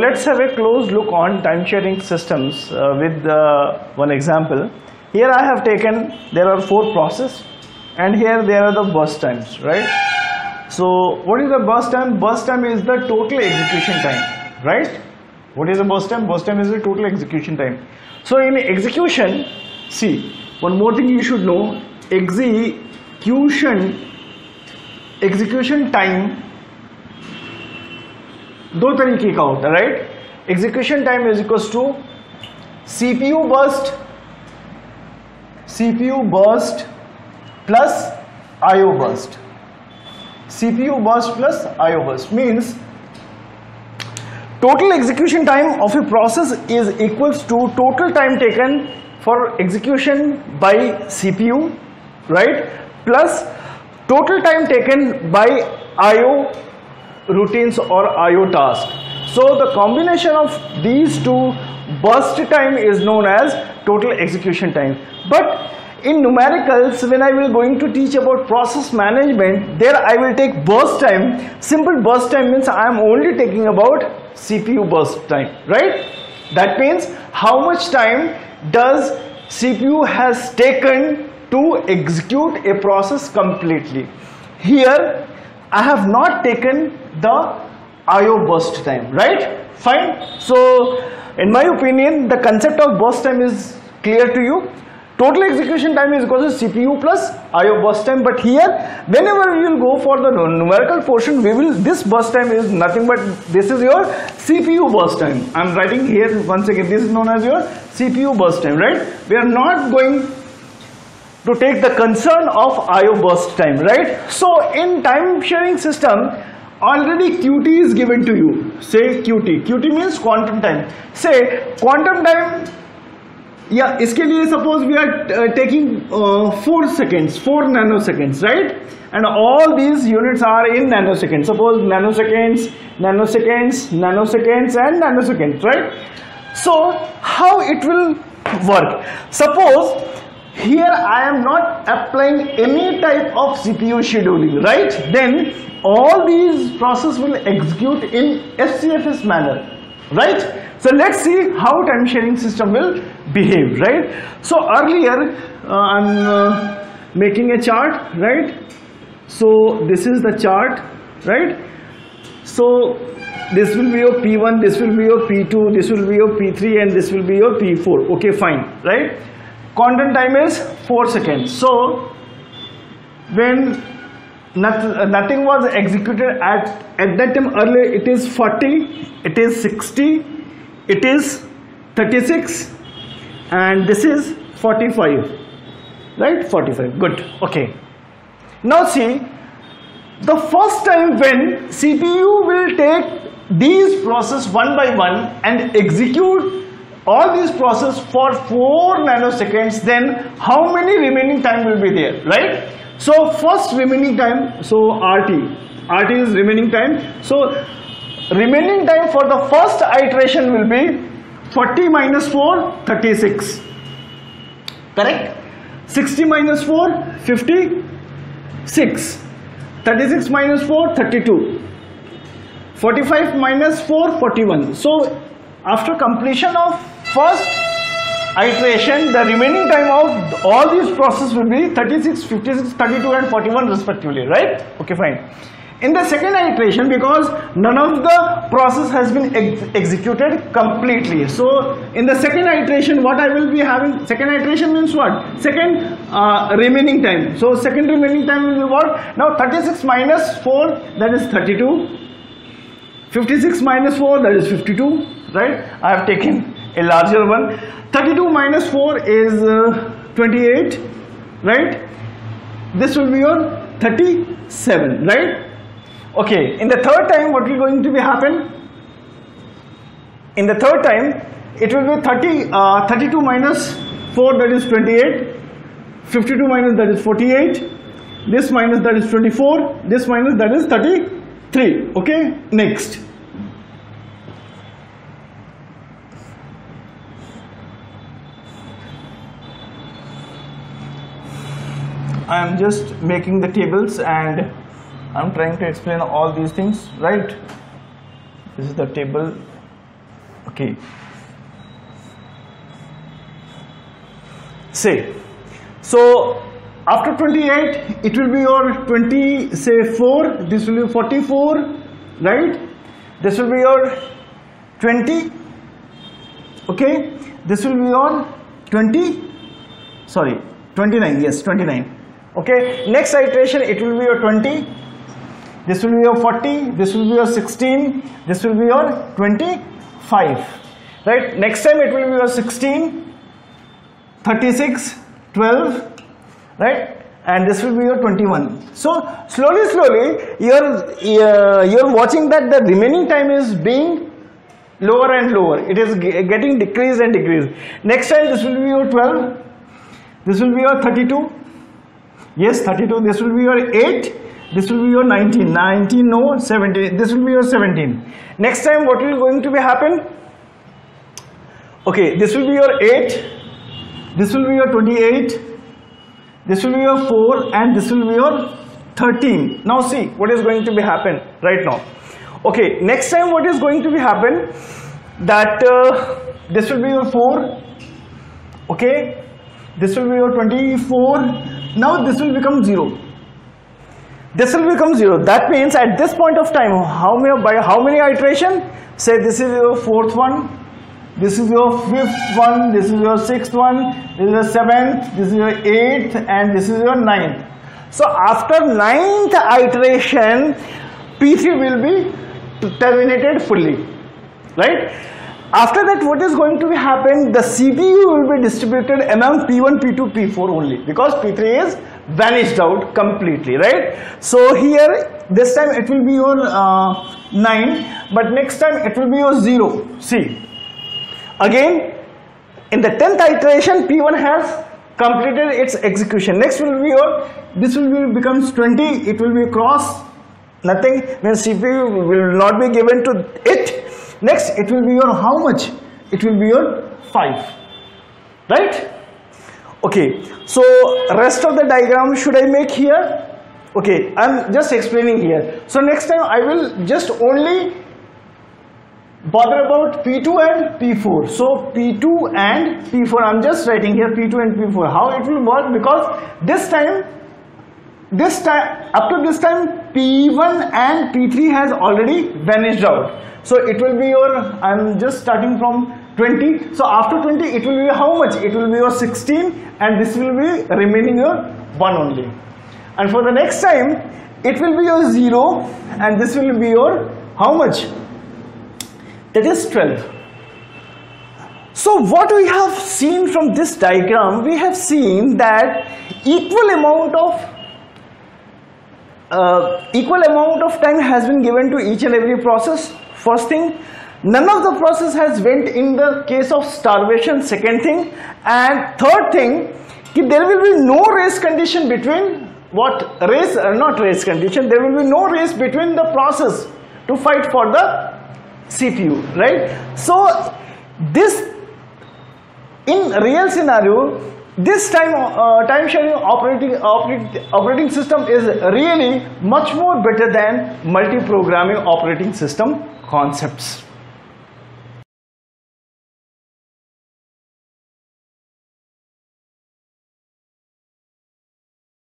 Let's have a close look on time sharing systems uh, with uh, one example. Here I have taken, there are four process and here there are the burst times, right? So what is the burst time? Burst time is the total execution time, right? What is the burst time? Burst time is the total execution time. So in execution, see, one more thing you should know, execution, execution time दो तरीके का होता है right execution time is equal to CPU burst CPU burst plus IO burst CPU burst plus IO burst means total execution time of a process is equal to total time taken for execution by CPU right plus total time taken by IO routines or IO tasks. So the combination of these two burst time is known as total execution time. But in numericals when I will going to teach about process management there I will take burst time. Simple burst time means I am only taking about CPU burst time right. That means how much time does CPU has taken to execute a process completely. Here I have not taken the IO burst time, right? Fine. So, in my opinion, the concept of burst time is clear to you. Total execution time is equal to CPU plus IO burst time. But here, whenever we will go for the numerical portion, we will this burst time is nothing but this is your CPU burst time. I am writing here once again. This is known as your CPU burst time, right? We are not going to take the concern of IO burst time, right? So in time sharing system, already qt is given to you. Say qt. Qt means quantum time. Say quantum time yeah iske liye suppose we are uh, taking uh, 4 seconds 4 nanoseconds right? And all these units are in nanoseconds. Suppose nanoseconds nanoseconds nanoseconds and nanoseconds right? So how it will work? Suppose here I am not applying any type of CPU scheduling right? Then all these processes will execute in FCFS manner right? So let's see how time sharing system will behave right? So earlier uh, I'm uh, making a chart right? So this is the chart right? So this will be your P1 this will be your P2 this will be your P3 and this will be your P4 okay fine right quantum time is 4 seconds. So when nothing was executed at at that time earlier it is 40 it is 60 it is 36 and this is 45 right? 45 good. Okay. Now see the first time when CPU will take these process one by one and execute all these process for 4 nanoseconds then how many remaining time will be there right so first remaining time, so RT, RT is remaining time. So remaining time for the first iteration will be 40 minus 4, 36. Correct? 60 minus 4, 56. 36 minus 4, 32. 45 minus 4, 41. So after completion of first iteration the remaining time of all these processes will be 36 56 32 and 41 respectively right? Okay fine. In the second iteration because none of the process has been ex executed completely. So in the second iteration what i will be having second iteration means what? Second uh, remaining time. So second remaining time will be what? Now 36 minus 4 that is 32 56 minus 4 that is 52 right? I have taken a larger one. 32 minus 4 is uh, 28 right? This will be your 37 right? Okay in the third time what will going to be happen? In the third time it will be 30 uh, 32 minus 4 that is 28 52 minus that is 48 this minus that is 24 this minus that is 33 okay next I am just making the tables and I'm trying to explain all these things right? This is the table. Okay. Say. So after 28 it will be your 20 say 4 this will be 44 right? This will be your 20 okay. This will be your 20 sorry 29 yes 29 okay next iteration it will be your 20 this will be your 40 this will be your 16 this will be your 25 right next time it will be your 16 36 12 right and this will be your 21 so slowly slowly you're uh, you're watching that the remaining time is being lower and lower. It is getting decreased and decreased. Next time this will be your 12 this will be your 32 yes 32 this will be your 8 this will be your 19 19 no 17 this will be your 17 next time what will going to be happen? Okay this will be your 8 this will be your 28 this will be your 4 and this will be your 13 now see what is going to be happen right now. Okay next time what is going to be happen? That uh, this will be your 4 okay? This will be your 24 now this will become 0 this will become 0 that means at this point of time how many by how many iteration? Say this is your fourth one this is your fifth one this is your sixth one this is your seventh this is your eighth and this is your ninth. So after ninth iteration p3 will be terminated fully. Right after that what is going to be happen the cpu will be distributed among p1 p2 p4 only because p3 is vanished out completely right? So here this time it will be your uh, 9 but next time it will be your 0 see again in the 10th iteration p1 has completed its execution. Next will be your this will be becomes 20 it will be cross nothing. When cpu will not be given to it next it will be your how much? It will be your 5 right? Okay. So rest of the diagram should i make here? Okay i'm just explaining here. So next time i will just only bother about P2 and P4. So P2 and P4, I'm just writing here P2 and P4. How it will work? Because this time, this time, up to this time P1 and P3 has already vanished out. So it will be your, I'm just starting from 20. So after 20 it will be how much? It will be your 16 and this will be remaining your 1 only. And for the next time it will be your 0 and this will be your how much? that is 12 so what we have seen from this diagram we have seen that equal amount of uh, equal amount of time has been given to each and every process first thing none of the process has went in the case of starvation second thing. And third thing there will be no race condition between what race uh, not race condition. There will be no race between the process to fight for the CPU, right? So this in real scenario, this time uh, time sharing operating, operating operating system is really much more better than multi-programming operating system concepts.